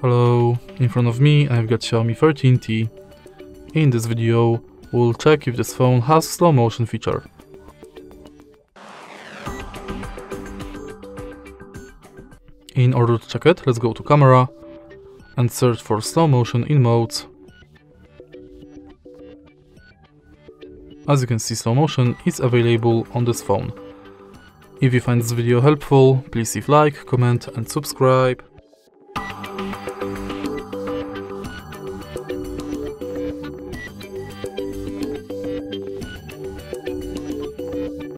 Hello, in front of me I've got Xiaomi 13T. In this video, we'll check if this phone has slow motion feature. In order to check it, let's go to camera and search for slow motion in modes. As you can see slow motion is available on this phone. If you find this video helpful, please leave like, comment and subscribe.